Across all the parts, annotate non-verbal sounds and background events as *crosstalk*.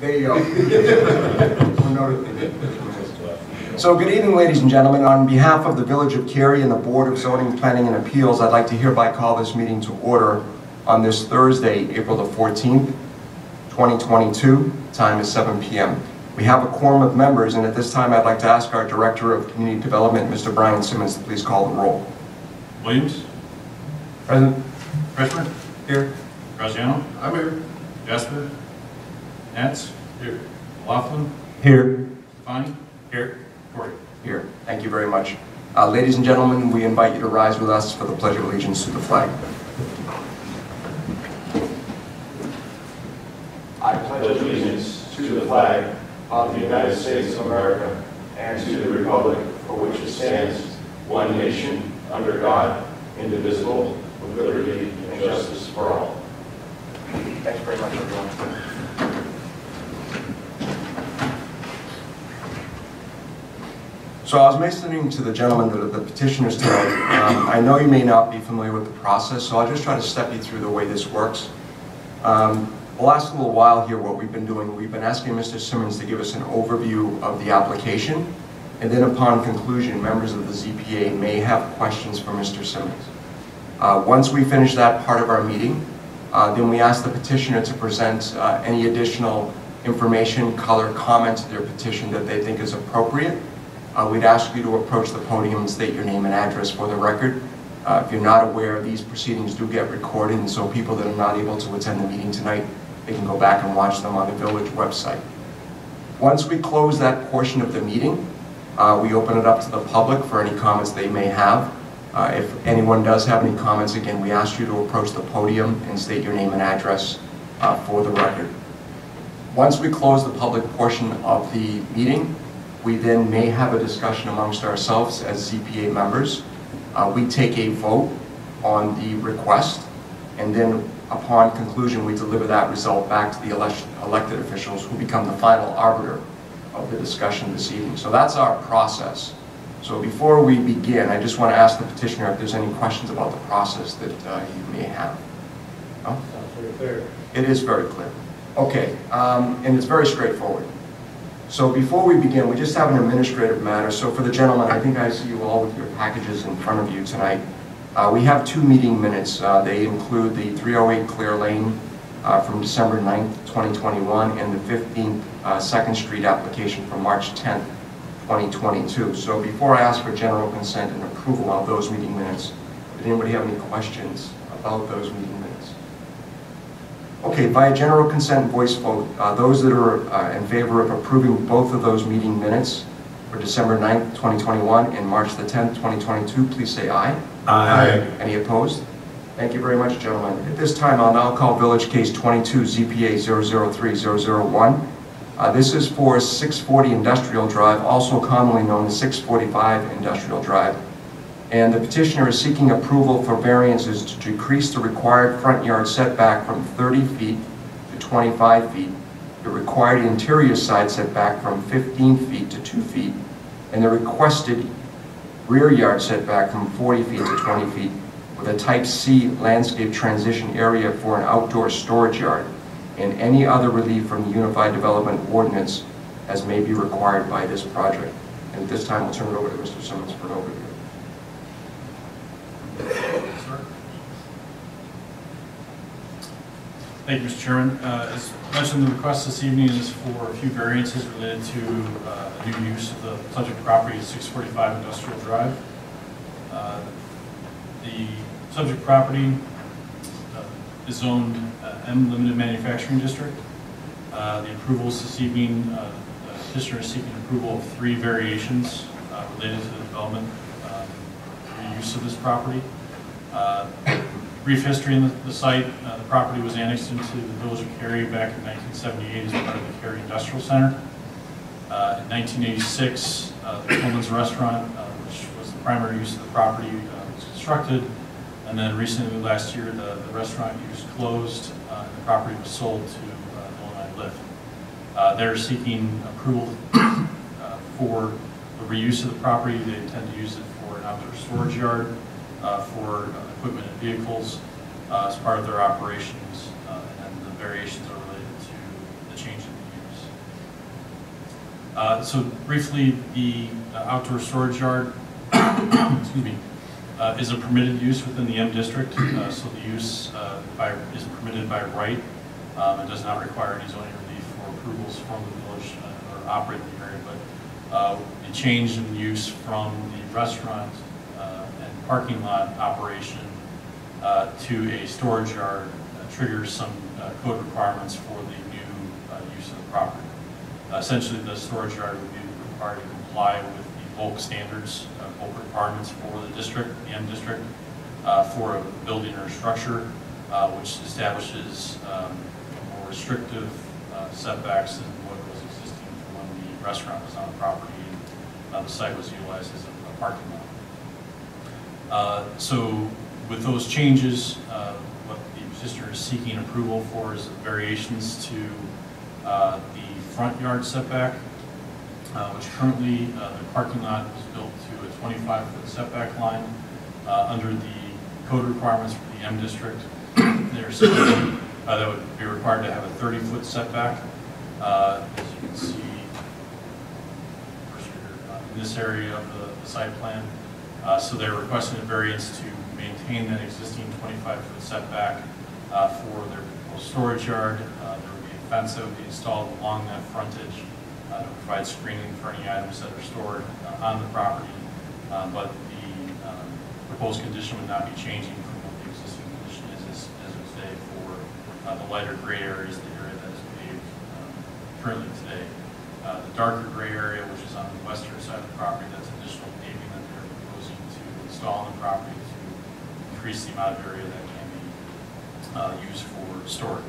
There you go. So good evening, ladies and gentlemen. On behalf of the Village of Cary and the Board of Zoning, Planning, and Appeals, I'd like to hereby call this meeting to order on this Thursday, April the 14th, 2022. Time is 7 PM. We have a quorum of members, and at this time, I'd like to ask our Director of Community Development, Mr. Brian Simmons, to please call the roll. Williams? Present. Richmond? Here. Graziano? I'm here. Jasper? Nats? Here. Laughlin? Here. Stefani? Here. Corey? Here. Thank you very much. Uh, Ladies and gentlemen, we invite you to rise with us for the Pledge of Allegiance to the flag. I pledge allegiance to the flag of the United States of America and to the republic for which it stands, one nation, under God, indivisible, with liberty and justice for all. Thanks very much, everyone. So I was mentioning to the gentleman, that the petitioners tonight, um, I know you may not be familiar with the process, so I'll just try to step you through the way this works. Um, The last little while here, what we've been doing, we've been asking Mr. Simmons to give us an overview of the application, and then upon conclusion, members of the ZPA may have questions for Mr. Simmons. Uh, Once we finish that part of our meeting, uh, then we ask the petitioner to present uh, any additional information, color, comment to their petition that they think is appropriate. Uh, We'd ask you to approach the podium and state your name and address for the record. Uh, If you're not aware, these proceedings do get recorded, and so people that are not able to attend the meeting tonight, they can go back and watch them on the village website. Once we close that portion of the meeting, uh, we open it up to the public for any comments they may have. Uh, If anyone does have any comments, again, we ask you to approach the podium and state your name and address uh, for the record. Once we close the public portion of the meeting, we then may have a discussion amongst ourselves as ZPA members. Uh, We take a vote on the request, and then upon conclusion, we deliver that result back to the elec- elected officials who become the final arbiter of the discussion this evening. So that's our process. So before we begin, I just want to ask the petitioner if there's any questions about the process that uh, you may have. No? Sounds very clear. It is very clear. Okay, um, and it's very straightforward. So before we begin, we just have an administrative matter. So for the gentleman, I think I see you all with your packages in front of you tonight. Uh, We have two meeting minutes. Uh, They include the 308 Clear Lane uh, from December 9th, 2021, and the 15th uh, Second Street application from March 10th, 2022. So before I ask for general consent and approval of those meeting minutes, did anybody have any questions about those meeting minutes? Okay, by general consent voice vote, uh, those that are uh, in favor of approving both of those meeting minutes for December 9th, 2021 and March the 10th, 2022, please say aye. Any opposed? Thank you very much, gentlemen. At this time, I'll now call Village Case 22 ZPA 003001. Uh, This is for 640 Industrial Drive, also commonly known as 645 Industrial Drive. And the petitioner is seeking approval for variances to decrease the required front yard setback from 30 feet to 25 feet, the required interior side setback from 15 feet to 2 feet, and the requested rear yard setback from 40 feet to 20 feet, with a type C landscape transition area for an outdoor storage yard, and any other relief from the Unified Development Ordinance as may be required by this project. And at this time, I'll turn it over to Mr. Simmons for an overview. Thank you, Mr. Chairman. Uh, As mentioned, the request this evening is for a few variances related to uh, new use of the subject property at 645 Industrial Drive. Uh, The subject property uh, is zoned uh, M Limited Manufacturing District. Uh, The approvals this evening, the petitioner is seeking approval of three variations related to the development, reuse of this property. Uh, Brief history in the the site, uh, the property was annexed into the village of Cary back in 1978 as part of the Cary Industrial Center. Uh, In 1986, uh, the Coleman's Restaurant, uh, which was the primary use of the property, uh, was constructed. And then recently, last year, the the restaurant use closed, and the property was sold to Illinois Lift. They're seeking approval for the reuse of the property. They intend to use it outdoor storage yard, uh, for equipment and vehicles uh, as part of their operations, uh, and the variations are related to the change in the use. So briefly, the outdoor storage yard, *coughs* excuse me, uh, is a permitted use within the M district. Uh, So the use uh, by, is permitted by right um, and does not require any zoning relief or approvals from the village or operating area. But uh, change in use from the restaurant uh, and parking lot operation uh, to a storage yard uh, triggers some uh, code requirements for the new uh, use of the property. Essentially, the storage yard would be required to comply with the bulk standards, bulk requirements for the district, M district, for a building or structure, which establishes um, more restrictive setbacks than what was existing when the restaurant was on the property and uh, the site was utilized as a a parking lot. Uh, So with those changes, uh, what the petitioner is seeking approval for is variations to uh, the front yard setback, uh, which currently, uh, the parking lot was built to a 25-foot setback line. Under the code requirements for the M district, there's, uh, that would be required to have a 30-foot setback. Uh, As you can see, first here, uh, in this area of the site plan. Uh, So they're requesting a variance to maintain that existing 25-foot setback uh, for their proposed storage yard. Uh, There would be a fence that would be installed along that frontage uh, to provide screening for any items that are stored uh, on the property. Uh, But the um, proposed condition would not be changing from what the existing condition is as as of today for the lighter gray areas, the area that is paved um, currently today. Uh, The darker gray area, which is on the western side of the property, that's additional paving that they're proposing to install on the property to increase the amount of area that can be uh, used for storage.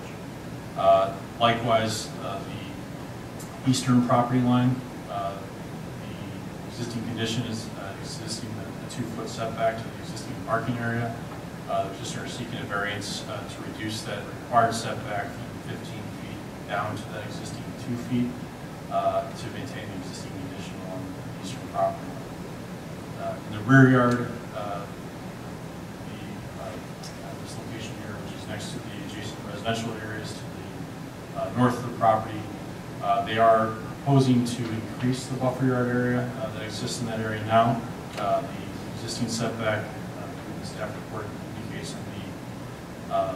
Uh, Likewise, uh, the eastern property line, uh, the existing condition is existing a two-foot setback to the existing parking area. The petitioner is seeking a variance to reduce that required setback from 15 feet down to that existing two feet uh, to maintain the existing condition on the eastern property. Uh, In the rear yard, uh, the, uh, this location here, which is next to the adjacent residential areas to the uh, north of the property, they are proposing to increase the buffer yard area that exists in that area now. The existing setback, uh, the staff report indicates on the um,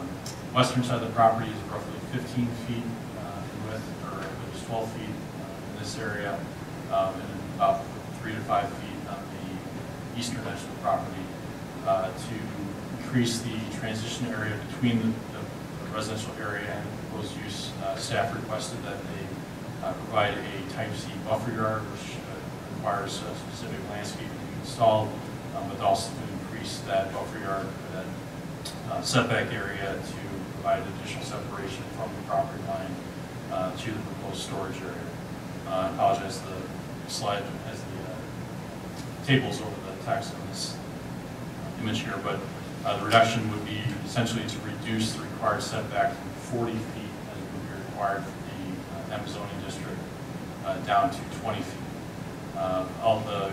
western side of the property is roughly 15 feet in width, or it was 12 feet this area, um, and about three to five feet on the eastern edge of the property uh, to increase the transition area between the the residential area and the proposed use. Uh, Staff requested that they uh, provide a type C buffer yard, which uh, requires specific landscaping to be installed, um, but also to increase that buffer yard, that uh, setback area to provide additional separation from the property line uh, to the proposed storage area. Uh, I apologize, the slide has the uh, tables over the text on this uh, image here, but the reduction would be essentially to reduce the required setback from 40 feet as would be required for the M zoning district down to 20 feet. Uh, All the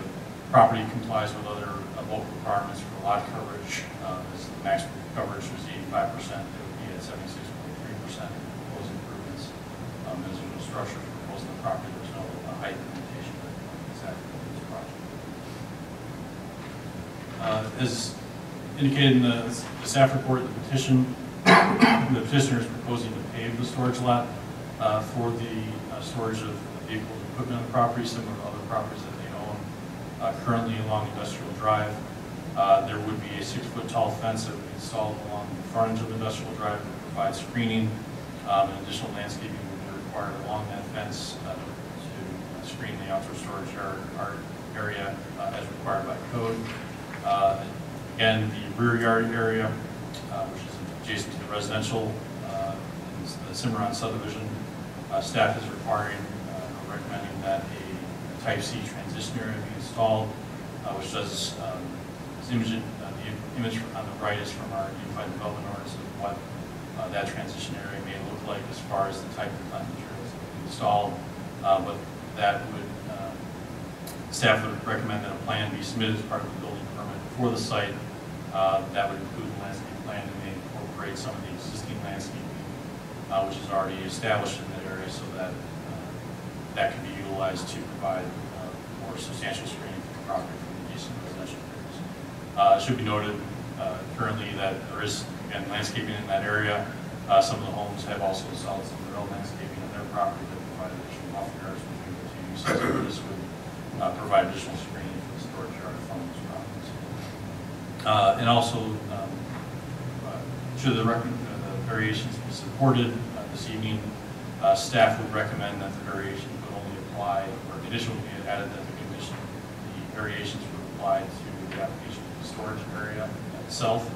property complies with other uh, local requirements for lot coverage. Uh, the maximum coverage was 85%, it would be at 76.3% proposed improvements. Um, There's no structure proposed on the property, there's no uh, height limitation that is added to this project. Uh, As indicated in the staff report, the petition, the petitioner is proposing to pave the storage lot uh, for the uh, storage of vehicles and equipment on the property, similar to other properties that they own uh, currently along Industrial Drive. Uh, There would be a six-foot tall fence that would be installed along the frontage of Industrial Drive to provide screening. Um, And additional landscaping would be required along that fence uh, to screen the outdoor storage art area uh, as required by code. Uh, Again, the rear yard area, uh, which is adjacent to the residential, uh, in the Cimarron subdivision, uh, staff is requiring, uh, or recommending that a type C transition area be installed, which does, um, image, the image on the right is from our unified development ordinance of what that transition area may look like as far as the type of plant materials installed. But that would, staff would recommend that a plan be submitted as part of the for the site. Uh, That would include the landscape plan and may incorporate some of the existing landscaping, uh, which is already established in that area so that uh, that can be utilized to provide uh, more substantial screening for the property from adjacent residential areas. Uh, It should be noted currently that there is, again, landscaping in that area. Some of the homes have also installed some of their own landscaping on their property that provide additional buffer yards between the two. So This would provide additional screening for the storage yard from those properties. Uh, And also, um, uh, should the uh, variations be supported uh, this evening, uh, staff would recommend that the variation would only apply, or condition would be added that the condition, the variations would apply to the application of the storage area itself,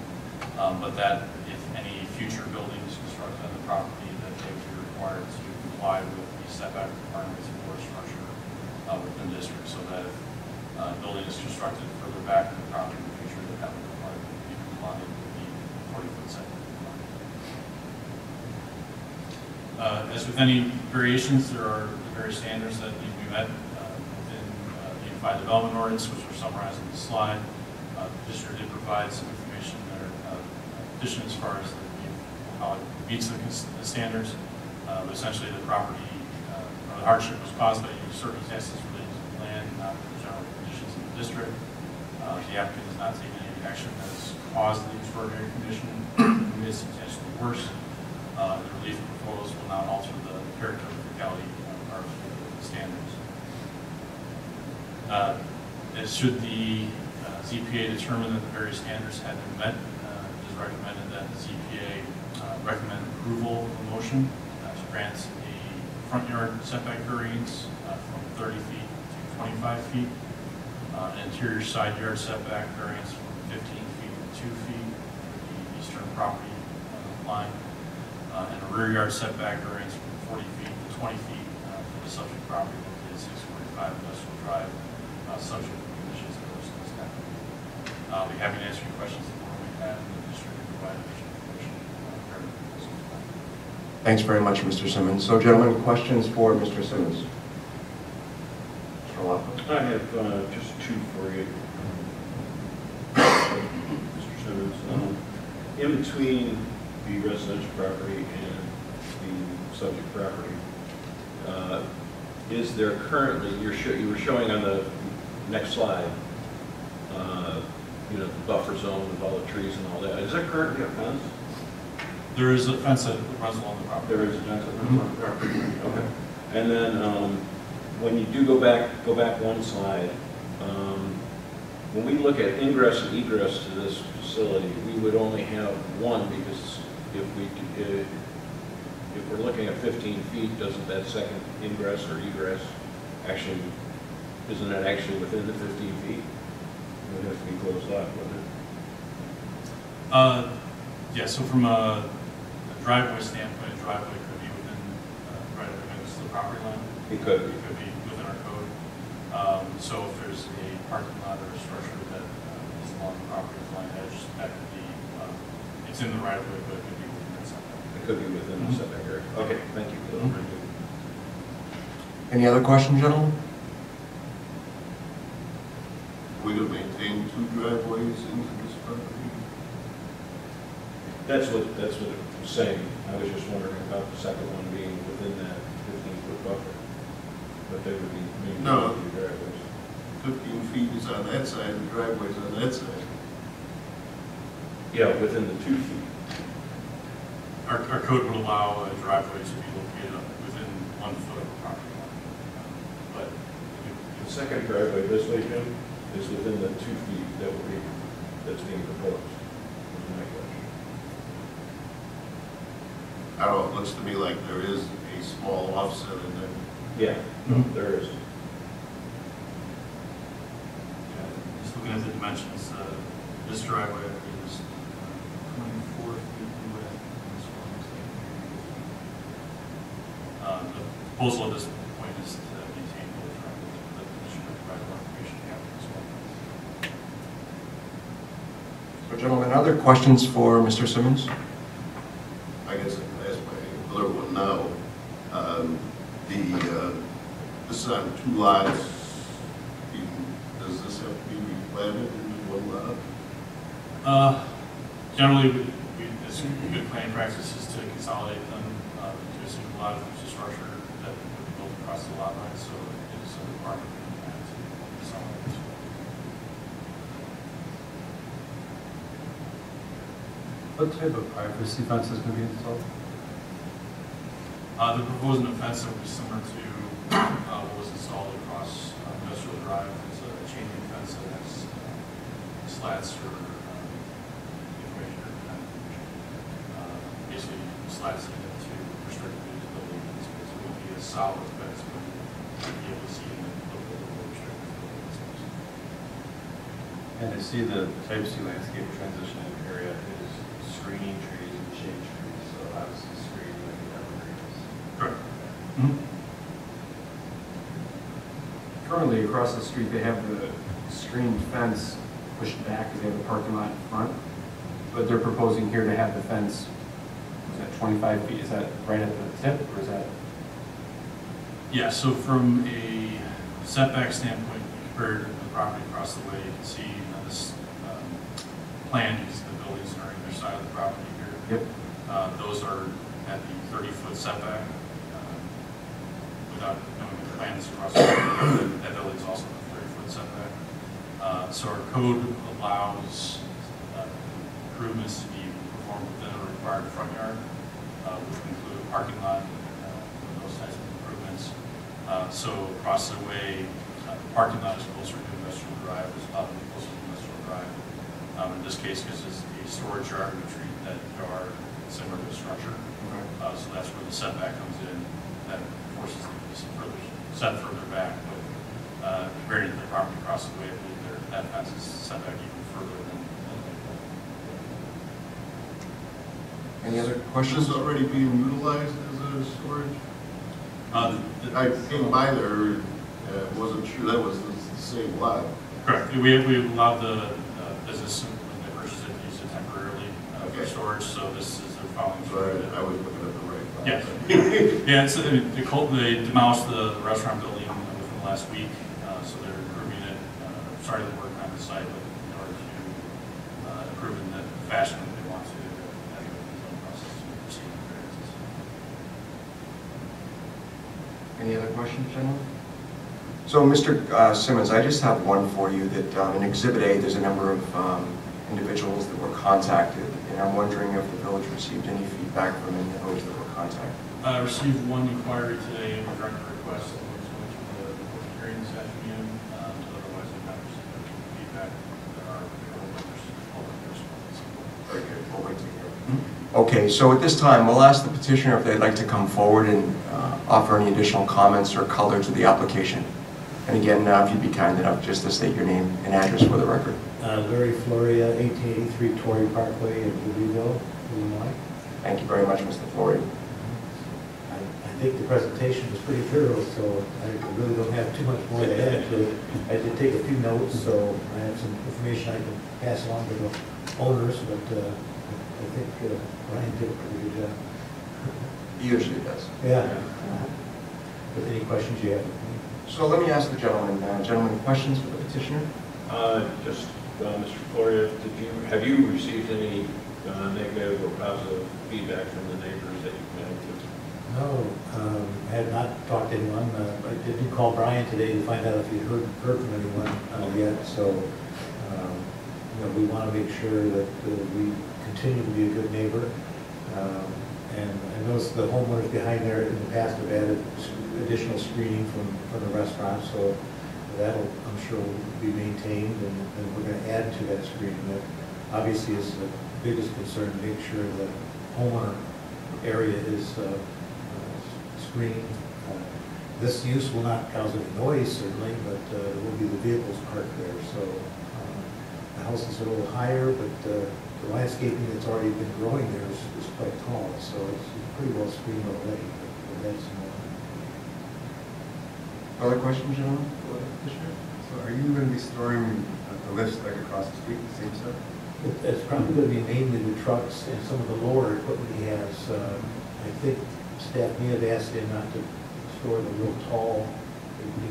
um, but that if any future building is constructed on the property, that they would be required to comply with the setback requirements for a structure uh, within the district, so that if uh, building is constructed further back in the property in the future, that that would be compliant with the forty-foot setback. Uh, As with any variations, there are the various standards that need to be met uh, within uh, the Unified Development Ordinance, which are summarized on the slide. Uh, The district did provide some information there, uh, addition as far as the- how it meets the standards. Uh, Essentially, the property, uh, or the hardship was caused by circumstances related to the land, not the general conditions in the district. Uh, The applicant has not taken that has caused the extraordinary condition, and it substantially worse. Uh, The relief proposed will not alter the character of the or the standards. Uh, should the uh, ZPA determine that the various standards have been met, uh, it is recommended that the ZPA uh, recommend approval of the motion uh, to grant a front yard setback variance from 30 feet to 25 feet, an interior side yard setback variance 15 feet to 2 feet for the eastern property uh, line, uh, and a rear yard setback variance from 40 feet to 20 feet uh, for the subject property located at 645 Industrial Drive, uh, subject to conditions that were discussed. Uh, I'll be happy to answer any questions the board may have, and the district can provide additional information. uh, during the presentation. Thanks very much, Mr. Simmons. So gentlemen, questions for Mr. Simmons? Mr. Lawler? I have uh, just two for you. Mr. Simmons. Um, In between the residential property and the subject property, uh, is there currently, you're you were showing on the next slide, uh, you know, the buffer zone with all the trees and all that, is there currently a fence? There is a fence that runs along the property. There is a fence on the property? Okay. And then, um, when you do go back, go back one slide, um, when we look at ingress and egress to this facility, we would only have one, because if we, d- uh, if we're looking at fifteen feet, doesn't that second ingress or egress actually, isn't that actually within the fifteen feet? It would have to be closed off, wouldn't it? Uh, Yeah, so from a a driveway standpoint, a driveway could be within, uh, right against the property line. It could It be. could be within our code. Um, So if there's a parking lot or a structure is along the property line edge, that could be, um, it's in the right of way, but it could be within that setback. It could be within the setback area. Okay, thank you. That's very good. Any other questions, gentlemen? We to maintain two driveways into this property? That's what, that's what it was saying. I was just wondering about the second one being within that fifteen foot buffer. But they would be maybe No. Two driveways. Fifteen feet is on that side, the driveway's on that side. Yeah, within the two feet. Our, our code would allow a driveway to be located within one foot of the property line. But The second driveway this way, Jim, is within the two feet that would be, that's being proposed. Is my question. I don't know, it looks to me like there is a small offset in there. Yeah, Mhm. there is. Yeah, Just looking at the dimensions, uh, this driveway is uh, 24 feet width. and this one is like Uh, The proposal at this point is to maintain both driveways, but the district will provide more information after this one. So gentlemen, other questions for Mr. Simmons? I guess I can ask my other one now. Um, The, uh, this is on two lots. You- Does this have to be one lot? Uh, Generally, we, we- it's good planning practice is to consolidate them uh, into a single lot if there's a structure that would be built across the lot line, so it is parking and so on. What type of privacy fence is going to be installed? Uh, the proposed fence will be similar to, uh, what was installed across uh, Industrial Drive. It's a chain link fence that has uh, slats for, um, information or uh, basically slats in it to restrict the visibility of the space. It won't be a solid but you'll be able to see in the, the restricted of the space. And I see the type C landscape transition area is screening trees and shade trees, so obviously screening like evergreens. Correct. Currently, across the street, they have the screened fence pushed back because they have a parking lot in front. But they're proposing here to have the fence, is that 25 feet? Is that right at the tip or is that? Yeah, so from a setback standpoint, compared to the property across the way, you can see on this um, plan, see the buildings are on either side of the property here. Yep. Uh, Those are at the 30-foot setback. um, Without knowing the plans across the way, that building's also a 30-foot setback. Uh, So our code allows uh, improvements to be performed within a required front yard, uh, which would include a parking lot, uh, those types of improvements. Uh, So across the way, the parking lot is closer to industrial drive, is to closer to industrial drive. Um, In this case, because it's a storage yard, we treat that yard similar to a structure. Uh, So that's where the setback comes in, that forces them to be further, set further back. But uh, compared to the property across the way, I believe there- that fence is set back even further than. than- Any other Is questions? this already being utilized as a storage? Uh, the- I came by there, uh, wasn't sure that was the same lot. Correct. We, we allowed the uh, business, when they purchased it, to use it temporarily uh, for storage, so this is their following. So I I was looking at the right lot. Yeah. *laughs* Yeah, it's, uh, they col- they demolished the restaurant building within the last week, uh, so they're improving it, uh, started the work on the site, but in order to uh, improve in the fashion that they want to, have a process to proceed with variances. Any other questions, gentlemen? So, Mr. uh, Simmons, I just have one for you, that um, in Exhibit A, there's a number of um, individuals that were contacted, and I'm wondering if the village received any feedback from any of those that were contacted. I received one inquiry today, and a direct request, that was going to the public hearing this afternoon, um, so otherwise I've not received any feedback that are, public response. Very good, we'll wait to hear. Okay, so at this time, we'll ask the petitioner if they'd like to come forward and uh, offer any additional comments or color to the application. And again, uh, if you'd be kind enough just to state your name and address for the record. Uh, Larry Floria, 1883 Torrey Parkway in Louisville, Illinois. Thank you very much, Mr. Flory. I I think the presentation was pretty thorough, so I really don't have too much more to add to it. I did take a few notes, so I have some information I can pass along to the owners, but uh, I think uh, Brian did a pretty good job. He usually does. Yeah. But any questions you have? So let me ask the gentleman, uh, gentlemen, questions for the petitioner? Uh, Just, uh, Mr. Floria, did you, have you received any uh, negative or positive feedback from the neighbors that you've met with? No, um, I had not talked to anyone. Uh, I did call Brian today to find out if he'd heard, heard from anyone uh, yet, so, you know, we want to make sure that uh, we continue to be a good neighbor. Um, And I noticed the homeowners behind there in the past have added additional screening from, from the restaurant, so that'll, I'm sure, will be maintained, and and we're going to add to that screening. That obviously is the biggest concern, to make sure the homeowner area is uh, uh, screened. Uh, This use will not cause any noise certainly, but uh, there will be the vehicles parked there, so house is a little higher, but uh, the landscaping that's already been growing there is is quite tall, so it's pretty well screened already, but more. Other questions, gentlemen, for the petitioner? So are you going to be storing the lifts like across the street, the same stuff? It- It's probably going to be mainly the trucks and some of the lower equipment he has. Um, I think staff may have asked him not to store the real tall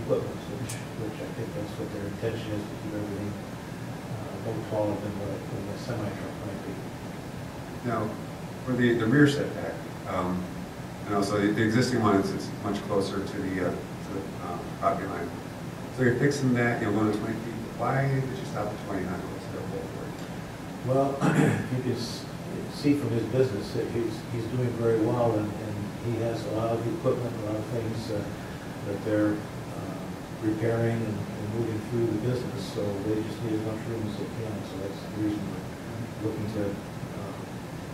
equipment, which, which I think that's what their intention is, to keep everything no taller than what the semi-truck might be. Now, for the, the rear setback, um, and also the the existing one is, is much closer to the, uh, to the uh, property line. So you're fixing that, you're going to 20 feet. Why did you stop at 20, not the full 40? Well, *clears throat* you can see from his business that he's, he's doing very well and, and he has a lot of equipment, a lot of things uh, that they're repairing and and moving through the business, so they just need as much room as they can, so that's the reason we're looking to uh,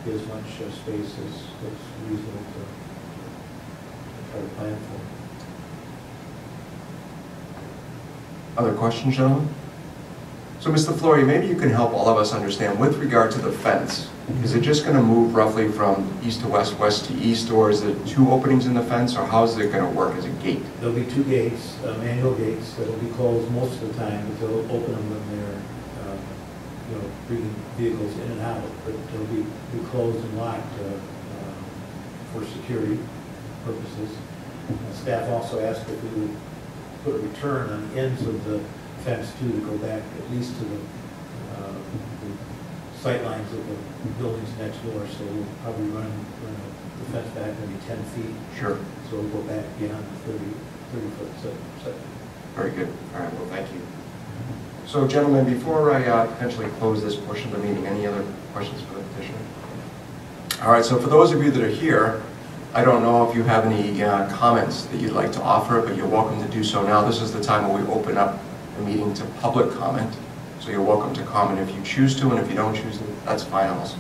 get as much uh, space as, as reasonable to to try to plan for. Other questions, gentlemen? So, Mr. Flory, maybe you can help all of us understand with regard to the fence. Is it just going to move roughly from east to west, west to east, or is it two openings in the fence, or how is it going to work as a gate? There'll be two gates, uh, manual gates, that'll be closed most of the time, but they'll open them when they're, um, you know, bringing vehicles in and out, but they'll be, be closed and locked uh, um, for security purposes. Uh, Staff also asked if we would put a return on the ends of the fence too, to go back at least to the sightlines of the buildings next door, so we'll probably run run the fence back maybe 10 feet Sure. so we'll go back beyond the 30, 30 foot set- setback. Very good. All right, well, thank you. So, gentlemen, before I uh, potentially close this portion of the meeting, any other questions for the petitioner? All right, so for those of you that are here, I don't know if you have any uh, comments that you'd like to offer, but you're welcome to do so now. This is the time where we open up the meeting to public comment, so you're welcome to comment if you choose to, and if you don't choose to, that's fine also.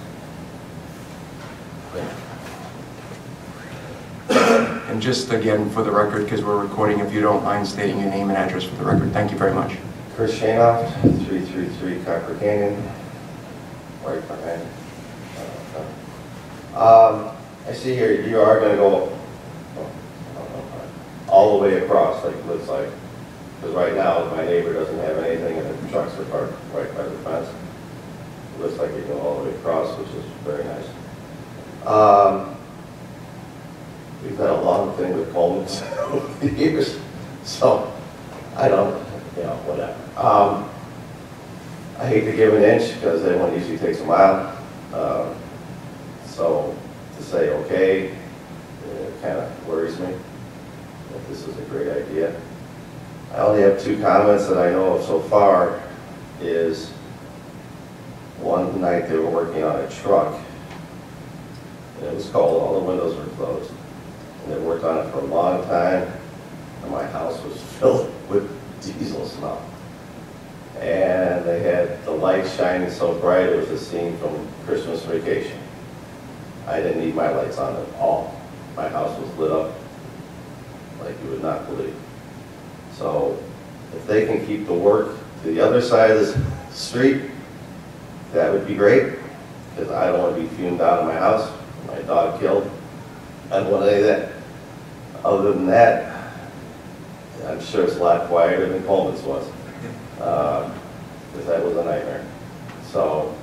And just again, for the record, because we're recording, if you don't mind stating your name and address for the record, thank you very much. Chris Shanoff, 333 Copper Canyon, right behind. Um, I see here, you are gonna go all the way across, like, looks like, because right now, my neighbor doesn't have anything, and the trucks are parked right by the fence. It looks like you go all the way across, which is very nice. Um, We've had a long thing with Coleman's *laughs* over the years, so I don't, you know, whatever. Um, I hate to give an inch because everyone usually takes a mile. Um, So to say, okay, it kind of worries me that this is a great idea. I only have two comments that I know of so far is one night they were working on a truck and it was cold, all the windows were closed. And they worked on it for a long time, and my house was *laughs* filled with diesel smell. And they had the lights shining so bright, it was a scene from Christmas Vacation. I didn't need my lights on at all. My house was lit up like you would not believe. So if they can keep the work to the other side of the street, that would be great, because I don't want to be fumed out of my house, my dog killed. I don't want any of that. Other than that, I'm sure it's a lot quieter than Coleman's was, *laughs* because that was a nightmare. So,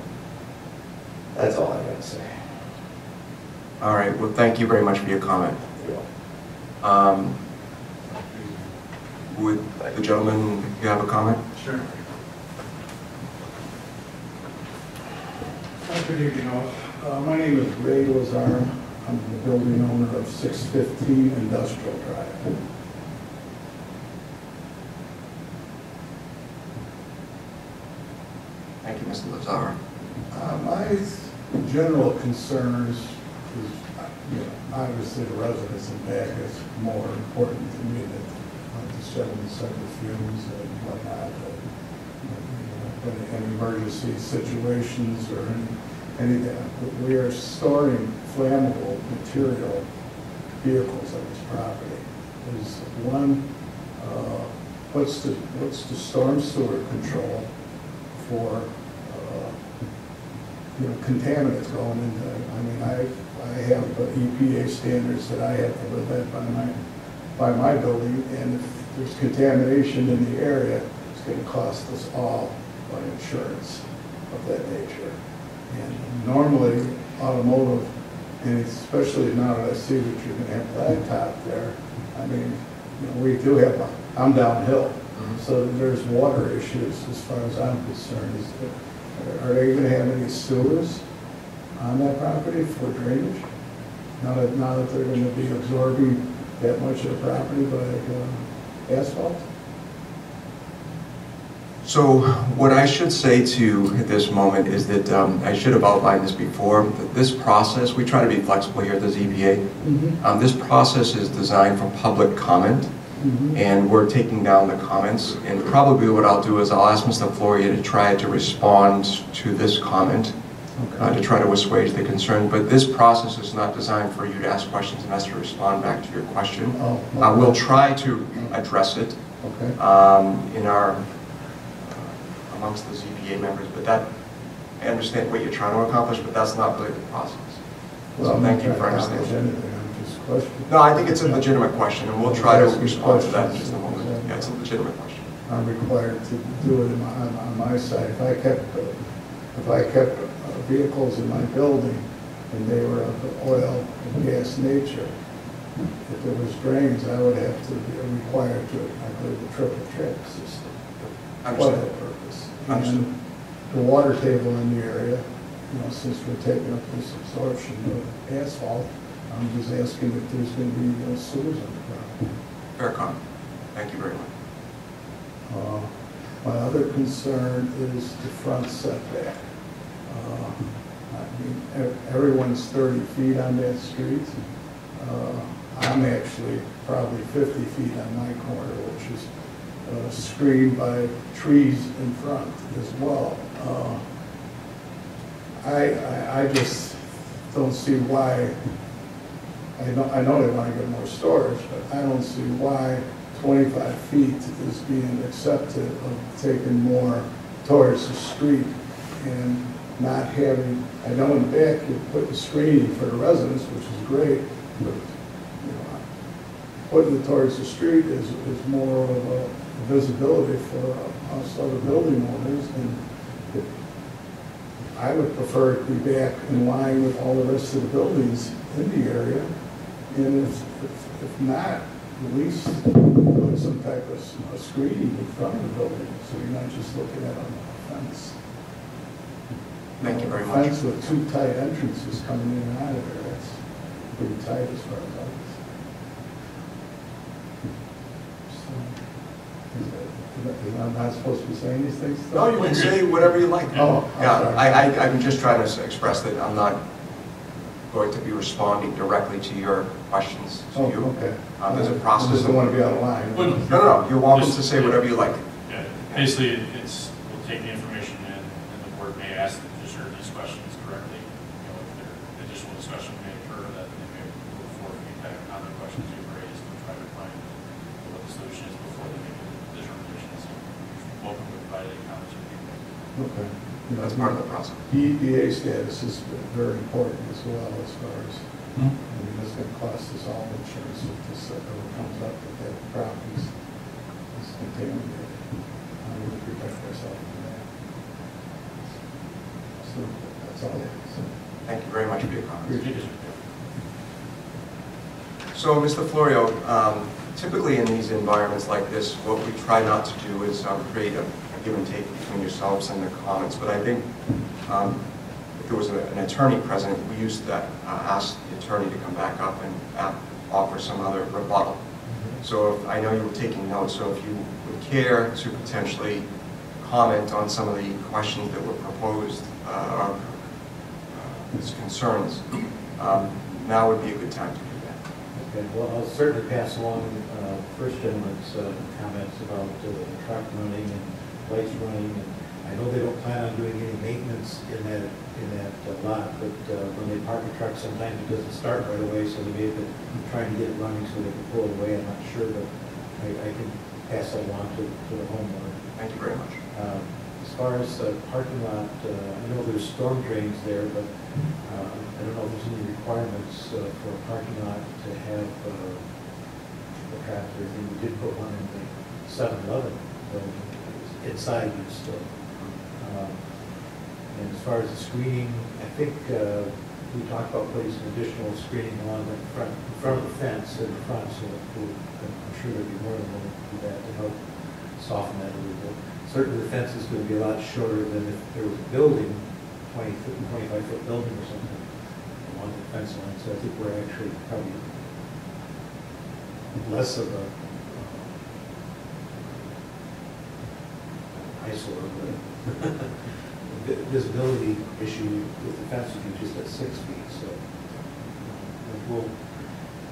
that's all I got to say. All right, well, thank you very much for your comment. Um, Would the gentleman, you have a comment? Sure. Good evening, all. Uh, My name is Ray Lazar. I'm the building owner of 615 Industrial Drive. Thank you, Mr. Lazar. Uh, My general concern is, is, uh, you know, obviously the residents in back is more important to me than 77 fumes and whatnot. but, you know, Any any emergency situations or any, any, we are storing flammable material vehicles on this property. Is one, uh, what's the, what's the storm sewer control for, uh, you know, contaminants going into, I mean, I, I have EPA standards that I have to live by my, by my building, and if there's contamination in the area, it's gonna cost us all on insurance of that nature. And normally, automotive, and especially now that I see that you're gonna have blacktop there, I mean, you know, we do have, a- I'm downhill, so there's water issues as far as I'm concerned. Is that- Are they gonna have any sewers on that property for drainage? Now that, now that they're gonna be absorbing that much of the property by uh, asphalt? So what I should say to you at this moment is that um, I should have outlined this before, that this process, we try to be flexible here at the ZBA. Um, This process is designed for public comment, and we're taking down the comments. And probably what I'll do is I'll ask Mr. Floria to try to respond to this comment, uh, to try to assuage the concern. But this process is not designed for you to ask questions and us to respond back to your question. Oh, Uh, We'll try to address it Okay. um, in our, uh, amongst the ZPA members, but that, I understand what you're trying to accomplish, but that's not really the process. Well, So I'm thank you for understanding. I'm just questioning. No, I think it's a legitimate question, and we'll try to respond to that in just a moment. Yeah, it's a legitimate question. I'm required to do it on on my side. If I kept, if I kept vehicles in my building and they were of the oil and gas nature, if there was drains, I would have to be required to, I believe, the triple trap system for that purpose. Understood. And the water table in the area, you know, since we're taking up this absorption of asphalt, I'm just asking if there's going to be no sewers on the ground. Fair comment. Thank you very much. Uh, My other concern is the front setback. Uh, I mean, everyone's 30 feet on that street. Uh, I'm actually probably 50 feet on my corner, which is uh, screened by trees in front as well. Uh, I, I, I just don't see why, I know, I know they want to get more storage, but I don't see why 25 feet is being accepted of taking more towards the street and not having, I know in back you put the screening for the residents, which is great, but, you know, putting it towards the street is, is more of a visibility for us other building owners, and it- I would prefer it be back in line with all the rest of the buildings in the area, and if, if- if not, at least put some type of screening in front of the building, so you're not just looking at a fence. Thank you very much. Fence with two tight entrances coming in and out of there, that's pretty tight as far as I can see. So, is that- is that- I'm not supposed to be saying these things? No, you can say whatever you like. Oh, I'm Yeah, sorry. I, I, I'm just trying to s- express that I'm not going to be responding directly to your questions to Oh, you. okay. Uh, There's a I process. just don't want to be out of line. Well, No, no, no, you're welcome to say whatever you like. Yeah, basically, it's, we'll take the information in, and the board may ask the petitioner these questions directly. You know, if there additional discussion may occur, that they may move forward feedback on the questions you've raised, and try to find what the solution is before they make a determination. So, you're welcome to provide any comments or feedback. Okay. That's part of the process. EPA status is very important as well as far as, I mean, it's going to cost us all insurance if this ever comes up that that property is is contaminated. How do we protect ourselves from that? So that's all I have to. Thank you very much for your comments. So, Mr. Florio, um, typically in these environments like this, what we try not to do is um, create a a give and take between yourselves and the comments, but I think um, if there was a- an attorney present, we used to uh, ask the attorney to come back up and uh, offer some other rebuttal. So if- I know you were taking notes, so if you would care to potentially comment on some of the questions that were proposed, uh, or uh, as concerns, um, now would be a good time to do that. Okay, well, I'll certainly pass along uh, first gentleman's uh, comments about uh, the truck running and lights running. and I know they don't plan on doing any maintenance in that, in that uh, lot, but uh, when they park a truck, sometimes it doesn't start right away, so they may have been trying to get it running so they can pull it away. I'm not sure, but I I can pass that along to to the homeowner. Thank you very much. Um, As far as the parking lot, uh, I know there's storm drains there, but uh, I don't know if there's any requirements uh, for a parking lot to have uh, a tractor. We did put one in the 7-Eleven building, It was inside use still. Um, And as far as the screening, I think uh, we talked about putting some additional screening along the front, in front of the fence in the front, so I'm sure there'd be more than willing to do that to help soften that a little bit. Certainly, the fence is going to be a lot shorter than if there was a building, 20 foot, 25 foot building or something along the fence line, so I think we're actually probably less of a uh, eyesore, *laughs* the visibility issue with the fence would be just at six feet, so uh, we'll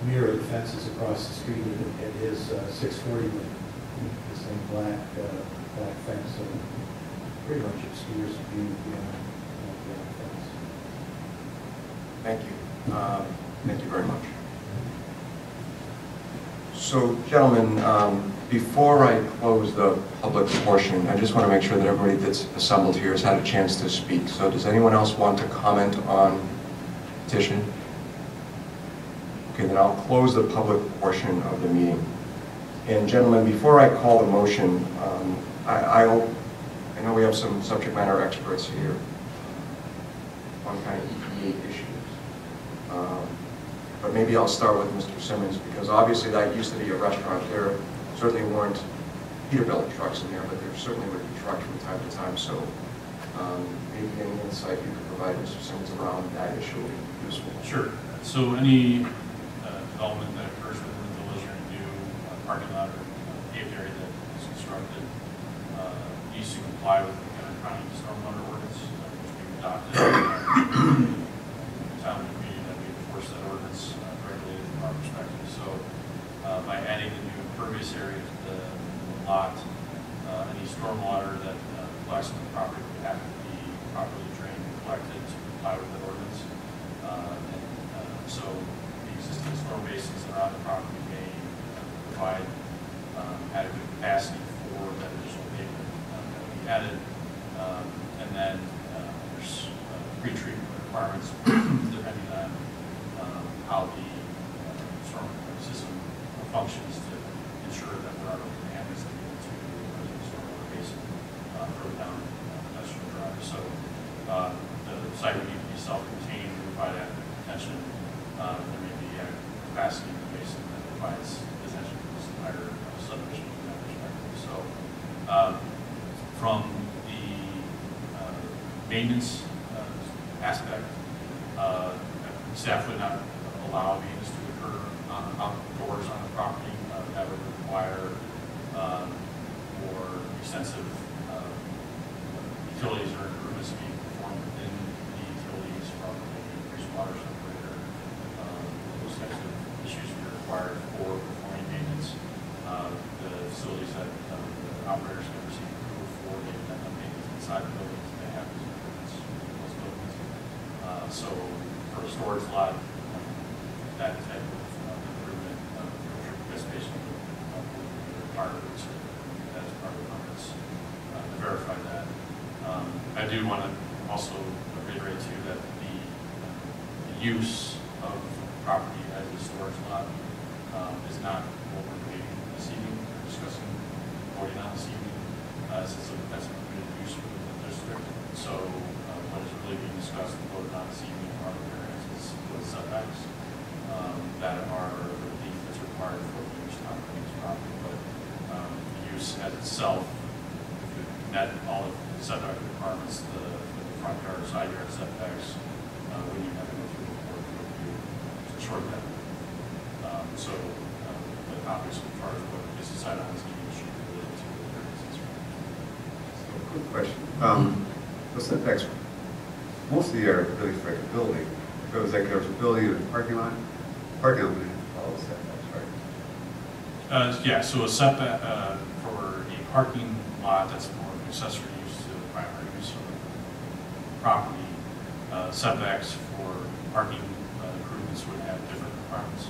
mirror the fences across the street at his uh, six forty, the same black, uh, black fence, so pretty much obscures the view beyond, the fence. Thank you. Um, Thank you very much. So, gentlemen, um, before I close the public portion, I just want to make sure that everybody that's assembled here has had a chance to speak. So does anyone else want to comment on petition? Okay, then I'll close the public portion of the meeting. And gentlemen, before I call the motion, um, I I'll- I know we have some subject matter experts here on kind of EPA issues. Um, But maybe I'll start with Mr. Simmons, because obviously that used to be a restaurant. There certainly weren't Peterbilt trucks in there, but there certainly would be trucks from time to time. So um, maybe any insight you could provide, Mr. Simmons, around that issue would be useful. Sure. So any uh, development that occurs within the village or new uh, parking lot or uh, paved area that is constructed uh, needs to comply with the Kent County Stormwater Ordinance, which we've adopted. uh, Town and community that we enforce that ordinance uh, regulated from our perspective. So uh, by adding the new impervious area to the lot, uh, any stormwater that uh, collects on the property would have to be properly drained and collected to comply with the ordinance. Uh, and, uh, So the existing storm basins that are on the property may uh, provide um, adequate capacity for that additional pavement uh, that will be added. Um, And then uh, there's uh, pre-treatment requirements depending on um, how the uh, storm system functions to ensure that there are no contaminants that get into the stormwater basin uh, further down uh, Industrial Drive. So uh, the site would need to be self-contained, to provide adequate detention. Uh, There may be adequate capacity in the basin that provides detention for this entire uh, subdivision from that perspective. So um, from the uh, maintenance uh, aspect, uh, staff would not allow maintenance to occur on- outdoors on the property. Uh, That would require um, more extensive uh, utilities or improvements to be performed within the utilities from the increased water separator. uh, Those types of issues would be required for performing maintenance. Uh, The facilities that uh, the operators can receive approval for, they would have done maintenance inside the buildings, they have these improvements in those buildings. Uh, So for a storage lot, um, that type of uh, improvement, uh, participation uh, would be required, so that's part of the permits uh, to verify that. Um, I do want to also reiterate too that the the use of property as a storage lot um, is not what we're debating this evening, we're discussing voting on this evening. Uh, Since that's a permitted use within the district, so uh, what is really being discussed and voted on this evening are the variances for the setbacks um, that are the relief that's required for the use of this property. But um, the use as itself, if it met all of the setback requirements, the the front yard, side yard setbacks, uh, we need to have to go through the board to review to short that. Um, So, but obviously, as far as what is decided on this evening, should be related to the variances. So, Quick question. Um, The setbacks, mostly are really for the building. If it was like there was a building and a parking lot, parking lot would have to follow setbacks, right? Uh, Yeah, so a setback uh, for a parking lot that's more of an accessory use to the primary use of the property, uh, setbacks for parking uh, improvements would have different requirements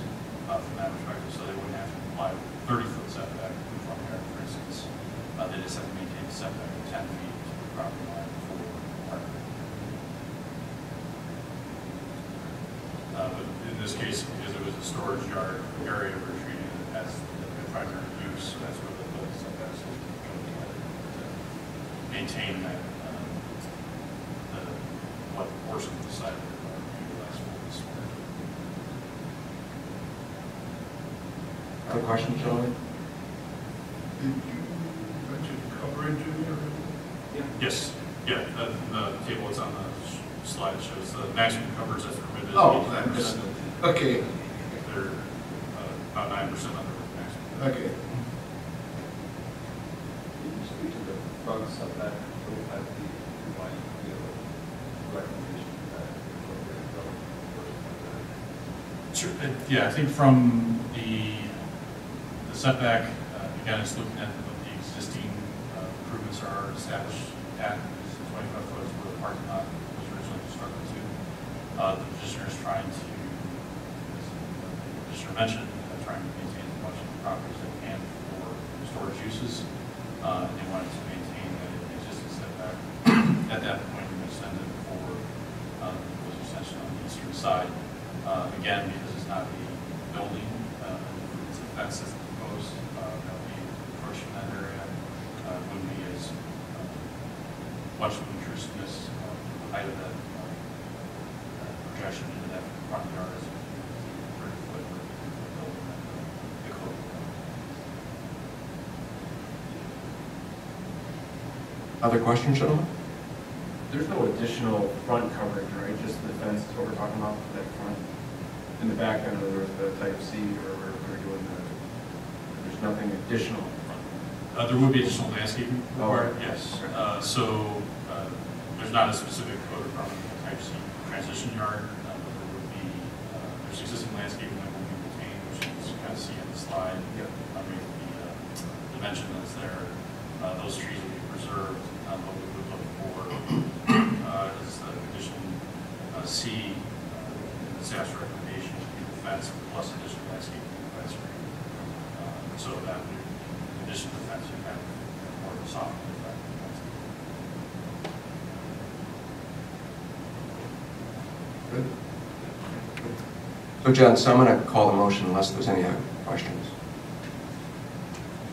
uh, from that perspective, so they wouldn't have to comply with thirty-foot setback in the front yard, for instance. Uh, They just have to maintain a setback of ten feet to the property line for parking. Uh, But in this case, because it was a storage yard area, we're treating it as the primary use, so that's where the setbacks is calculated to maintain that, question, Charlie? Did you mention cover engineer? Yeah. Yes, yeah, the table is on the slide shows the maximum coverage that's permitted. Oh, that's, okay. They're uh, about 9% under maximum. Okay. Can you speak to the progress of that Sure. Uh, yeah, I think from setback, uh, again, it's looking at what the existing uh, improvements are established at, is the 25 foot is where the parking lot was originally constructed to. Uh, The petitioner is trying to, as the petitioner mentioned, uh, trying to maintain as much of the property as they can for storage uses. Uh, And they wanted to maintain the existing setback at that point and extend it for the proposed extension on the eastern side. Uh, Again, because it's not a building, uh, it's a fence that's proposed, uh, that will be approaching that area, uh, wouldn't be as uh, much of an intrusiveness, uh, the height of that uh, uh, projection into that front yard is thirty foot of the building. that, uh, the code. Other questions, gentlemen? There's no additional front coverage, right? Just the fence is what we're talking about, that front. In the back end, there's the type C or where we're doing the, there's nothing additional. Uh, There would be additional landscaping required, Oh, yes. okay. Uh, So uh, there's not a specific code requirement for type C transition yard, uh, but there would be, uh, there's existing landscaping that will be retained, which you can kind of see in the slide. Yep. I mean, the uh, dimension that's there, uh, those trees will be preserved. Um, What we would look for uh, is the condition uh, C, uh, staff's recommendation, to be the fence plus additional landscaping and fence screen. Uh, So that in addition to the fence, you have more of a soft effect. So John, so I'm going to call the motion unless there's any other questions.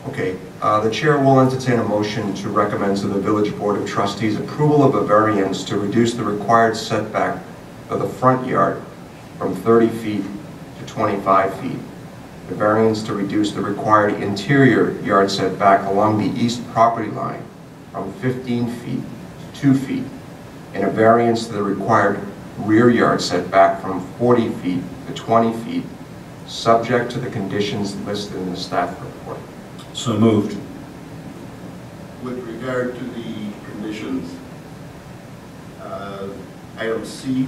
Okay, uh, the chair will entertain a motion to recommend to the Village Board of Trustees approval of a variance to reduce the required setback of the front yard from 30 feet to 25 feet. The variance to reduce the required interior yard setback along the east property line from 15 feet to 2 feet, and a variance to the required rear yard setback from 40 feet to 20 feet, subject to the conditions listed in the staff report. So moved. With regard to the conditions, uh, item C,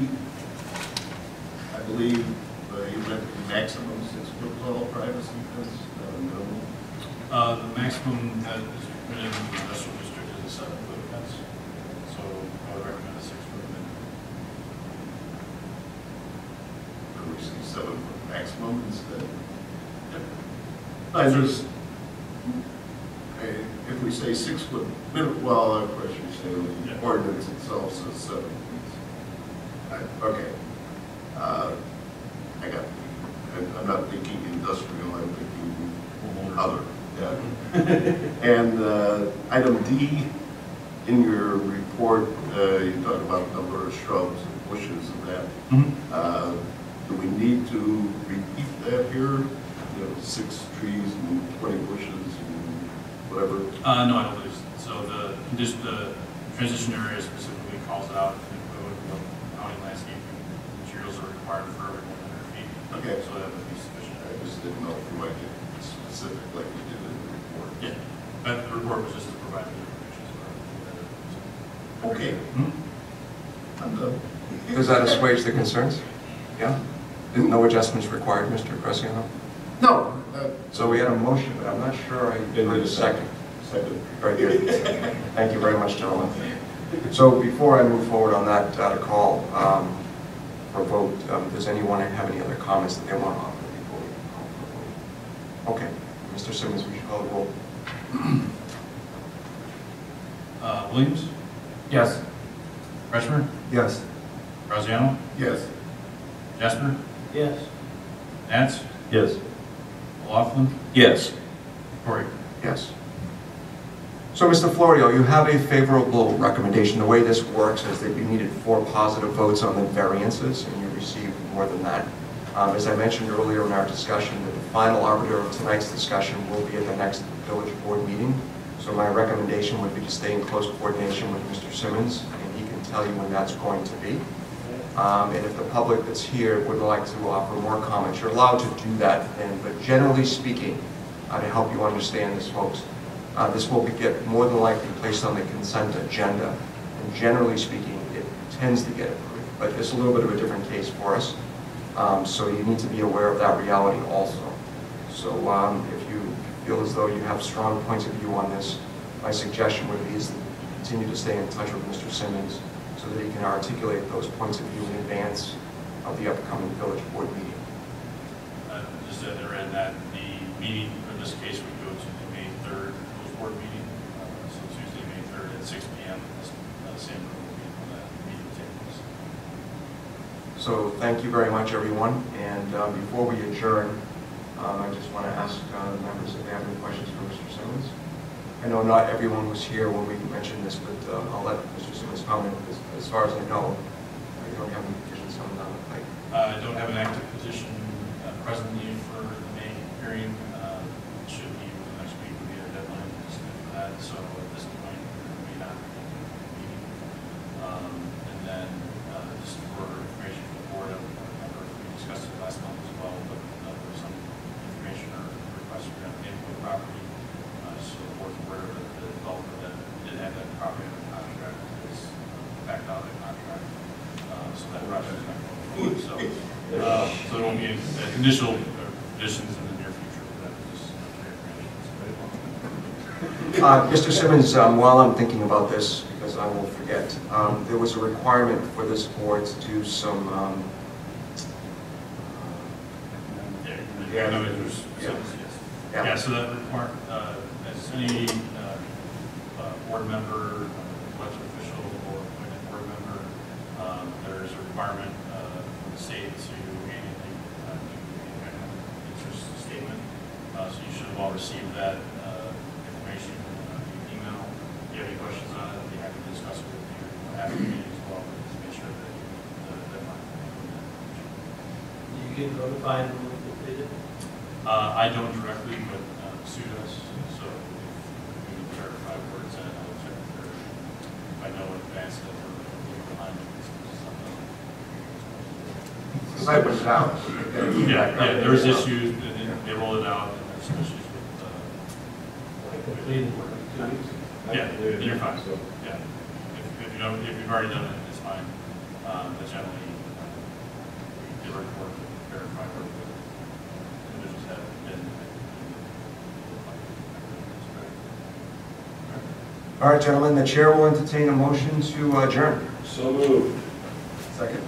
I believe uh, you meant the maximum six foot tall privacy fence, uh, minimum. Uh, The maximum that is permitted in the industrial district is a seven foot fence, so I would recommend a six foot minimum. Could we see seven foot maximum instead? I just, if we say six foot, min- well, of course you say the ordinance itself says seven feet. I- Okay. Uh, I got, I'm- I'm not thinking industrial, I'm thinking other, yeah. *laughs* And uh, item D, in your report, uh, you talk about number of shrubs and bushes and that. Uh, Do we need to repeat that here? You know, six trees and 20 bushes and whatever? Uh, no, I don't believe so. So the condition, the transition area specifically calls it out in the code, you know, county landscaping materials are required for every one hundred feet. Okay. So that would be sufficient. I just didn't know if we might get specific like we did in the report. Yeah, but the report was just to provide the information. so- Okay, Hmm? I'm done. Does that assuage the concerns? Yeah? No adjustments required, Mr. Graziano? No. uh, So we had a motion, but I'm not sure I heard a second. Second. Very good. Thank you very much, gentlemen. So before I move forward on that uh, call um, for a vote, um, does anyone have any other comments that they want to offer before we call for a vote? Okay, Mr. Simmons, we should call the roll. Uh, Williams, Yes. Freshman, Yes. Graziano, Yes. Jasper, Yes. Nance, Yes. O'Laughlin, Yes. Corey. Yes. So, Mr. Florio, you have a favorable recommendation. The way this works is that you needed four positive votes on the variances, and you received more than that. Um, As I mentioned earlier in our discussion, that the final arbiter of tonight's discussion will be at the next village board meeting. So my recommendation would be to stay in close coordination with Mr. Simmons, and he can tell you when that's going to be. Um, And if the public that's here would like to offer more comments, you're allowed to do that but generally speaking, uh, to help you understand this, folks, uh, this will be- get more than likely placed on the consent agenda, and generally speaking, it tends to get approved, but it's a little bit of a different case for us. Um, So you need to be aware of that reality also. So um, if you feel as though you have strong points of view on this, my suggestion would be is you continue to stay in touch with Mr. Simmons so that he can articulate those points of view in advance of the upcoming village board meeting. Uh, Just at the end, that the meeting, in this case, would go to the May 3rd village board meeting, uh, so Tuesday, May 3rd at 6 PM, this uh, same room will be meeting place. So thank you very much, everyone. And um, before we adjourn, um, I just want to ask uh, the members if they have any questions for Mr. I know not everyone was here when we mentioned this, but uh, I'll let Mr. Simmons comment. As- As far as I know, you don't have any petitions on the plate. Uh, I don't have an active position uh, presently for the May hearing. Uh, it Should be, the next week would be our deadline to submit for that, so at this point, we may not be meeting. Um, And then, uh, just for information for the board, I remember we discussed it last month as well, but uh, there was some information or request for that neighborhood property. Uh, So the board's aware that the developer that did have that property under contract is uh, backed out of the contract. Uh, So that project is not going forward, so. Uh, So there won't be any initial additions in the near future, uh, for your information. Uh, Mr. Simmons, um, while I'm thinking about this, because I will forget, um, there was a requirement for this board to do some, um, Yeah, Yeah. no, there's, Yeah. yes. Yeah. Yeah, so that require, uh, as any uh, uh, board member, uh, elected official, or appointed board member, um, there's a requirement uh, from the state to annually uh, do a kind of interest statement. Uh, So you should have all received that uh, information uh, via email. If you have any questions on it, I'd be happy to discuss it with you after the meeting as well, but just make sure that you, the deadline. You get notified when we complete it? Uh, I don't directly, but uh, Sue does, so if we can verify where it's at, I'll check with her. If I know in advance that we're a little behind, it's something. site was out. Yeah, yeah, there was issues, and then they rolled it out, and there's some issues with, uh, Completed in two weeks? Yeah, and you're fine, so, yeah. If if you don't, if you've already done it, it's fine. Um, But generally, uh, we did report, verify where the individuals have been. All right, gentlemen, the chair will entertain a motion to adjourn. So moved. Second.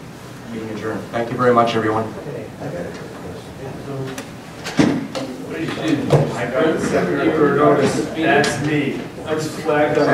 Meeting adjourned. Thank you very much, everyone. Okay, I got it. So I got it, second, notice, that's me. I just flagged on.